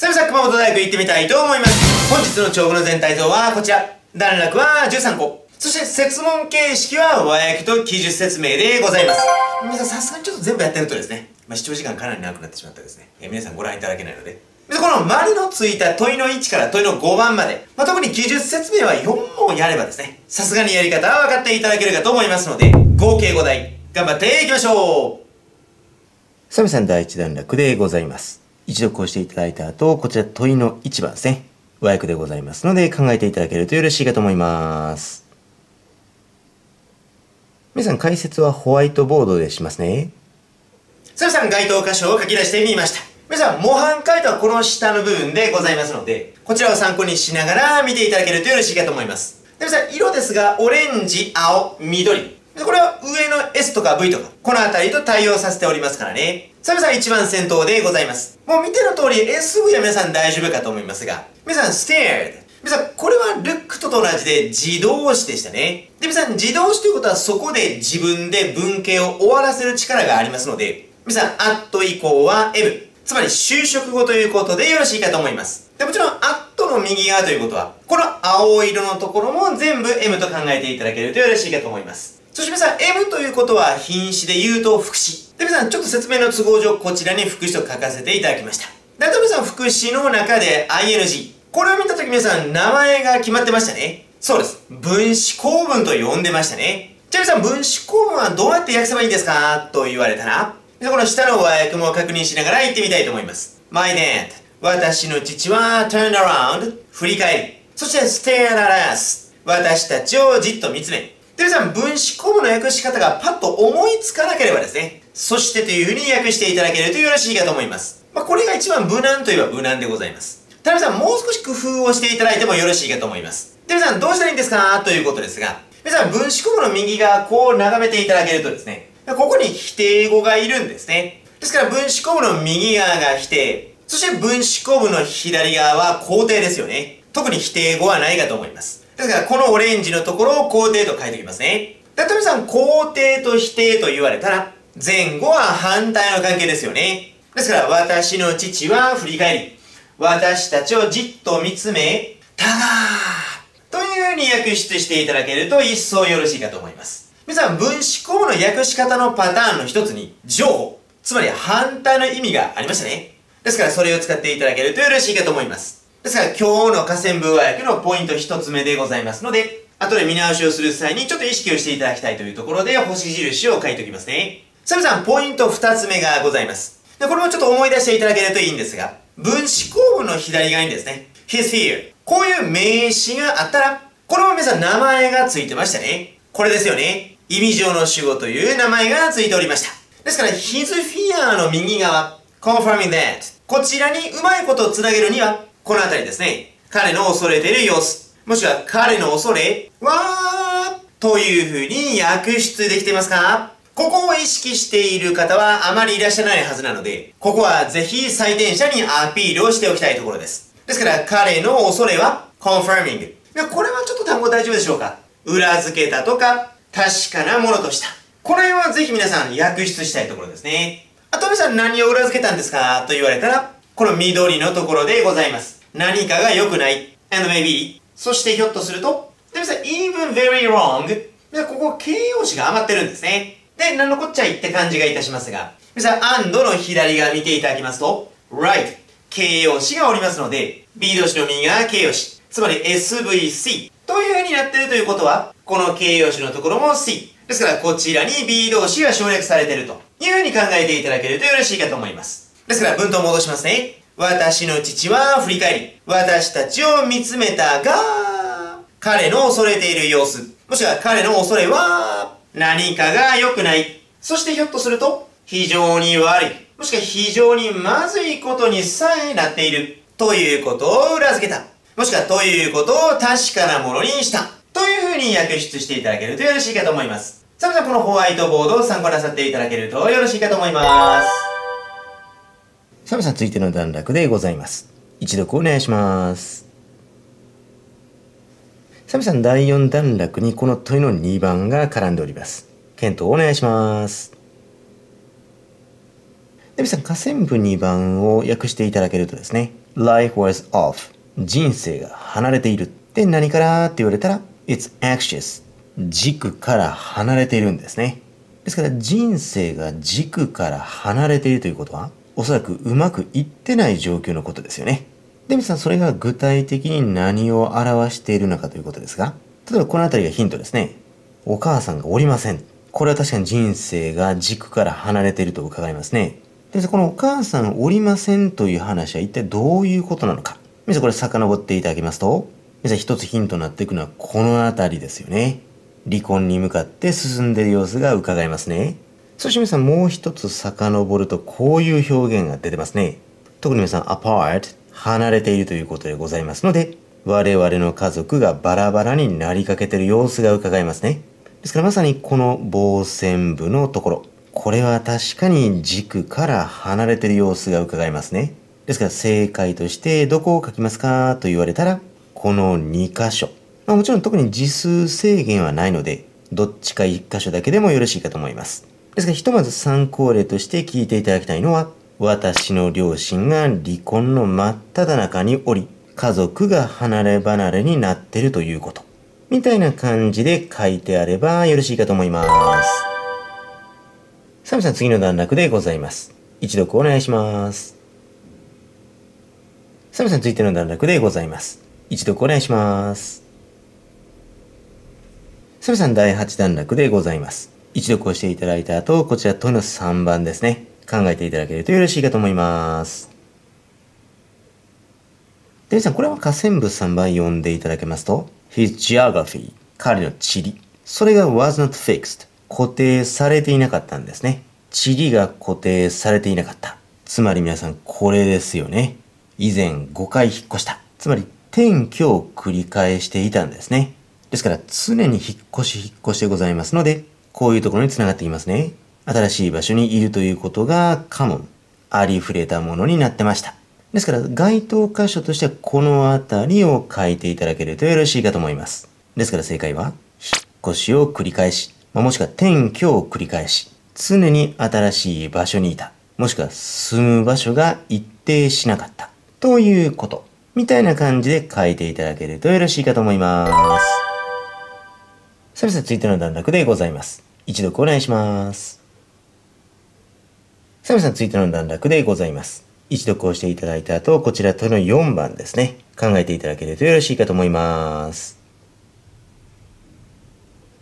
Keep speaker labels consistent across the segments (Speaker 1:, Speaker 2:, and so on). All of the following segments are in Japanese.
Speaker 1: サムさん熊本大学行ってみたいと思います。本日の帳簿の全体像はこちら。段落は13個。そして説問形式は和訳と記述説明でございます。皆さんさすがにちょっと全部やってるとですね、まあ、視聴時間かなり長くなってしまったですね。え皆さんご覧いただけないので。で、この丸のついた問いの1から問いの5番まで、まあ、特に記述説明は4問やればですね、さすがにやり方は分かっていただけるかと思いますので、合計5題、頑張っていきましょう
Speaker 2: サムさん第1段落でございます。一度こうしていただいた後、こちら問いの1番ですね。和訳でございますので考えていただけるとよろしいかと思います。皆さん解説はホワイトボードでしますね。
Speaker 1: さあさん該当箇所を書き出してみました。皆さん模範解答はこの下の部分でございますので、こちらを参考にしながら見ていただけるとよろしいかと思います。皆さん色ですが、オレンジ、青、緑。でこれは上の S とか V とか、この辺りと対応させておりますからね。さあ皆さん一番先頭でございます。もう見ての通り SV は皆さん大丈夫かと思いますが、皆さん stared。皆さん、これはルックとと同じで自動詞でしたね。で、皆さん、自動詞ということはそこで自分で文系を終わらせる力がありますので、皆さん、at 以降は M。つまり、就職後ということでよろしいかと思います。で、もちろん、at の右側ということは、この青色のところも全部 M と考えていただけるとよろしいかと思います。そして皆さん、M ということは品詞で言うと副詞。で、皆さん、ちょっと説明の都合上、こちらに副詞と書かせていただきました。で、あと皆さん、副詞の中で ing。これを見たとき皆さん、名前が決まってましたね。そうです。分子構文と呼んでましたね。じゃあ皆さん、分子構文はどうやって訳せばいいんですか？と言われたら、この下の和訳も確認しながら言ってみたいと思います。My dad 私の父は turn around 振り返り。そして stare at us 私たちをじっと見つめ。皆さん、分子構文の訳し方がパッと思いつかなければですね、そしてというふうに訳していただけるとよろしいかと思います。まあ、これが一番無難といえば無難でございます。田辺さん、もう少し工夫をしていただいてもよろしいかと思います。で、皆さん、どうしたらいいんですか？ということですが、皆さん、分子コムの右側、こう眺めていただけるとですね、ここに否定語がいるんですね。ですから、分子コムの右側が否定、そして分子コムの左側は肯定ですよね。特に否定語はないかと思います。ですから、このオレンジのところを肯定と書いておきますね。で、富さん、肯定と否定と言われたら、前後は反対の関係ですよね。ですから、私の父は振り返り、私たちをじっと見つめ、たがーというふうに訳出していただけると一層よろしいかと思います。皆さん、分子項の訳し方のパターンの一つに、情報、つまり反対の意味がありましたね。ですから、それを使っていただけるとよろしいかと思います。ですから、今日の河川部和訳のポイント一つ目でございますので、後で見直しをする際にちょっと意識をしていただきたいというところで、星印を書いておきますね。さあ皆さん、ポイント二つ目がございます。でこれもちょっと思い出していただけるといいんですが、分子構文の左側にですね、his here。こういう名詞があったら、これも皆さん名前が付いてましたね。これですよね。意味上の主語という名前が付いておりました。ですから、his fear の右側、confirming that。こちらにうまいことをつなげるには、この辺りですね。彼の恐れてる様子。もしくは彼の恐れ、わーという風に訳出できていますか？ここを意識している方はあまりいらっしゃらないはずなので、ここはぜひ採点者にアピールをしておきたいところです。ですから、彼の恐れは confirming。これはちょっと単語大丈夫でしょうか？裏付けたとか、確かなものとした。この辺はぜひ皆さん訳出したいところですね。あと皆さん何を裏付けたんですか？と言われたら、この緑のところでございます。何かが良くない。and maybe. そしてひょっとすると、で皆さん even very wrong. ここ形容詞が余ってるんですね。で、なんのこっちゃいって感じがいたしますが、皆さん、and の左側見ていただきますと、right 形容詞がおりますので、B 動詞の右側形容詞。つまり SVC という風になってるということは、この形容詞のところも C。ですから、こちらに B 動詞が省略されているという風に考えていただけるとよろしいかと思います。ですから、文頭戻しますね。私の父は振り返り、私たちを見つめたが、彼の恐れている様子、もしくは彼の恐れは、何かが良くない。そしてひょっとすると、非常に悪い。もしくは非常にまずいことにさえなっている。ということを裏付けた。もしくはということを確かなものにした。というふうに訳出していただけるとよろしいかと思います。さあ、このホワイトボードを参考なさっていただけるとよろしいかと思います。
Speaker 2: サムさん続いての段落でございます。一読お願いします。サムさん第4段落にこの問いの2番が絡んでおります。検討お願いします。デビさん、河川部2番を訳していただけるとですね、life was off 人生が離れているって何からって言われたら it's anxious 軸から離れているんですねですから人生が軸から離れているということはおそらくうまくいってない状況のことですよね。で皆さんそれが具体的に何を表しているのかということですが例えばこの辺りがヒントですね。お母さんがおりません。これは確かに人生が軸から離れていると伺いますね。でこのお母さんおりませんという話は一体どういうことなのか。皆さんこれ遡っていただきますと皆さん一つヒントになっていくのはこの辺りですよね。離婚に向かって進んでいる様子が伺えますね。そして皆さんもう一つ遡るとこういう表現が出てますね特に皆さん apart 離れているということでございますので我々の家族がバラバラになりかけている様子が伺えますねですからまさにこの棒線部のところこれは確かに軸から離れている様子が伺えますね。ですから正解としてどこを書きますかと言われたらこの2箇所。まあ、もちろん特に字数制限はないのでどっちか1箇所だけでもよろしいかと思います。ですがひとまず参考例として聞いていただきたいのは私の両親が離婚の真っ只中におり家族が離れ離れになっているということ。みたいな感じで書いてあればよろしいかと思います。サムさん次の段落でございます。一読お願いします。サムさん続いての段落でございます。一読お願いします。サムさん第8段落でございます。一読をしていただいた後、こちら問いの3番ですね。考えていただけるとよろしいかと思います。で、皆さん、これは下線部3番読んでいただけますと、His geography 彼の地理。それが was not fixed 固定されていなかったんですね。塵が固定されていなかった。つまり皆さんこれですよね。以前5回引っ越した。つまり転居を繰り返していたんですね。ですから常に引っ越し引っ越しでございますので、こういうところに繋がっていますね。新しい場所にいるということがカモン、ありふれたものになってました。ですから該当箇所としてはこの辺りを書いていただけるとよろしいかと思います。ですから正解は、引っ越しを繰り返し、ま、もしくは転居を繰り返し、常に新しい場所にいた。もしくは住む場所が一定しなかった。ということ。みたいな感じで書いていただけるとよろしいかと思います。さあ、続いての段落でございます。一読お願いします。サムさん続いての段落でございます。一読をしていただいた後、こちらとの4番ですね。考えていただけるとよろしいかと思います。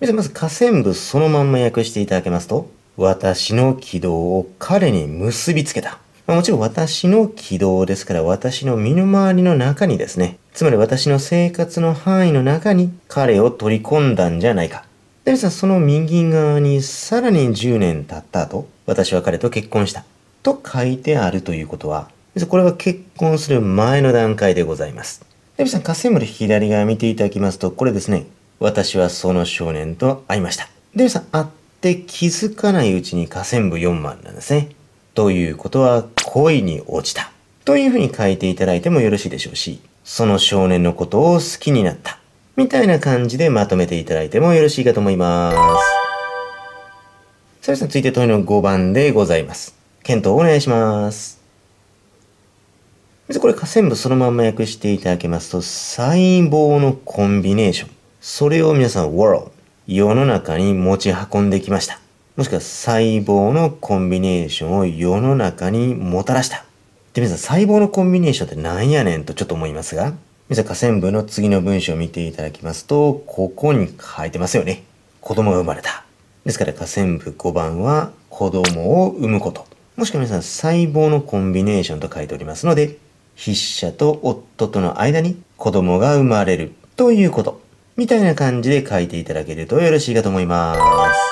Speaker 2: まず下線部そのまんま訳していただけますと、私の軌道を彼に結びつけた。まあ、もちろん私の軌道ですから私の身の回りの中にですね、つまり私の生活の範囲の中に彼を取り込んだんじゃないか。で、さんその右側にさらに10年経った後、私は彼と結婚した。と書いてあるということは、これは結婚する前の段階でございます。で、皆さん、下線部で左側見ていただきますと、これですね、私はその少年と会いました。で、さん、会って気づかないうちに河川部4万なんですね。ということは恋に落ちた。というふうに書いていただいてもよろしいでしょうし、その少年のことを好きになった。みたいな感じでまとめていただいてもよろしいかと思います。それでは続いて問いの5番でございます。検討お願いします。まずこれ河川部そのまま訳していただけますと、細胞のコンビネーション。それを皆さん world 世の中に持ち運んできました。もしくは細胞のコンビネーションを世の中にもたらした。で、皆さん細胞のコンビネーションって何やねんとちょっと思いますが、皆さん下線部の次の文章を見ていただきますと、ここに書いてますよね。子供が生まれた。ですから下線部5番は子供を産むこと。もしくは皆さん細胞のコンビネーションと書いておりますので、筆者と夫との間に子供が生まれるということ。みたいな感じで書いていただけるとよろしいかと思います。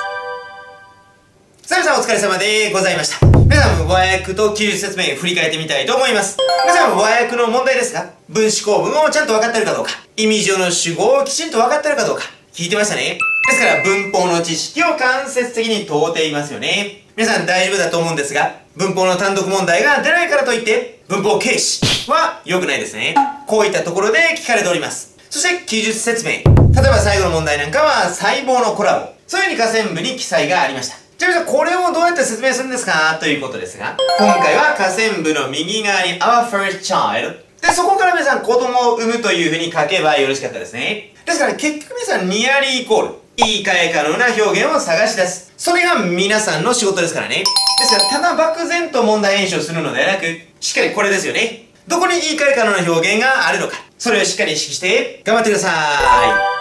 Speaker 1: お疲れ様でございました。皆さん和訳と記述説明振り返ってみたいと思います。皆さん和訳の問題ですが、分子構文をちゃんと分かってるかどうか、意味上の主語をきちんと分かってるかどうか、聞いてましたね。ですから文法の知識を間接的に問うていますよね。皆さん大丈夫だと思うんですが、文法の単独問題が出ないからといって、文法形式は良くないですね。こういったところで聞かれております。そして記述説明。例えば最後の問題なんかは細胞のコラボ。そういうふうに下線部に記載がありました。じゃあこれをどうやって説明するんですか？ということですが、今回は下線部の右側に our first child で、そこから皆さん子供を産むというふうに書けばよろしかったですね。ですから結局皆さんニアリーイコール、言い換え可能な表現を探し出す。それが皆さんの仕事ですからね。ですから、ただ漠然と問題演習をするのではなく、しっかりこれですよね。どこに言い換え可能な表現があるのか。それをしっかり意識して頑張ってください。